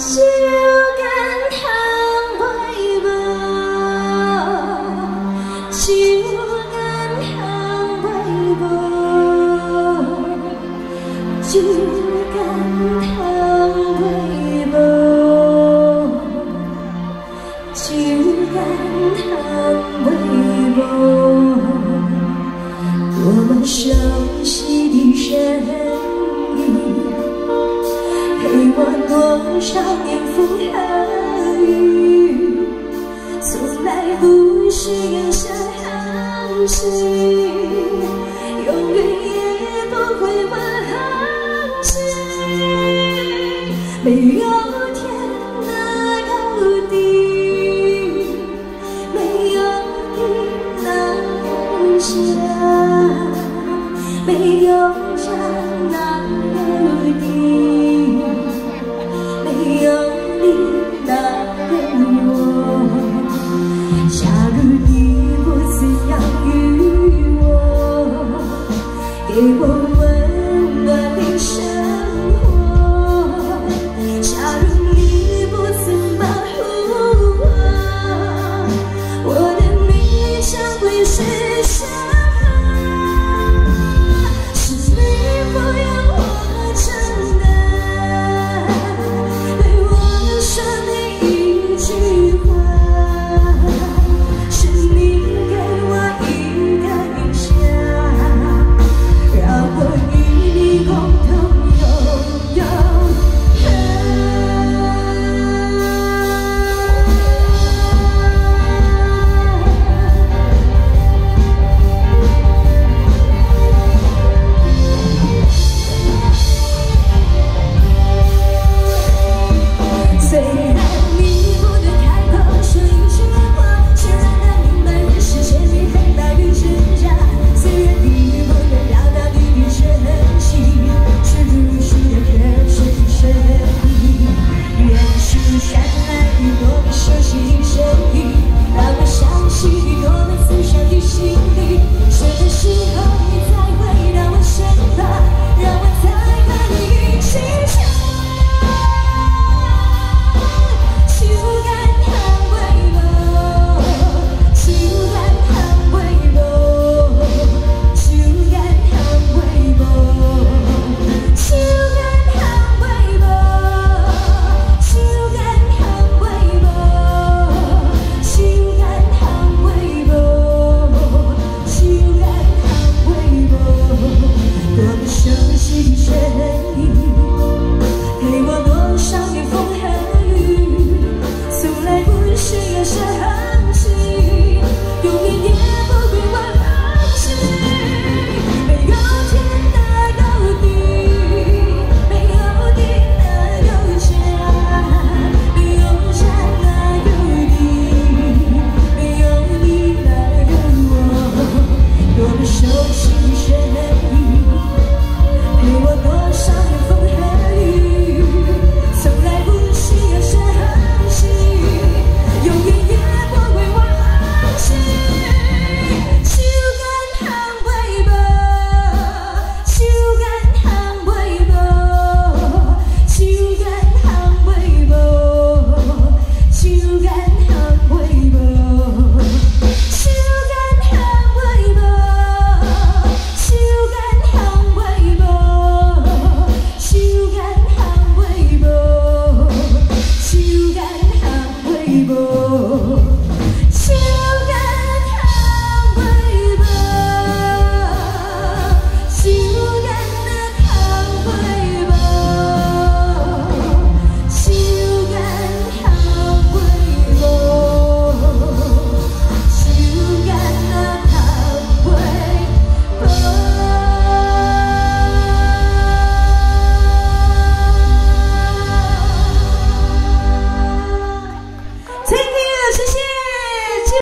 酒干倘卖无酒干倘卖无酒干倘卖无酒干倘卖无多么熟悉的声多少年风和雨，从来不需要相信，永远也不会忘记。没有天，没有地，没有地，没有心。Hôm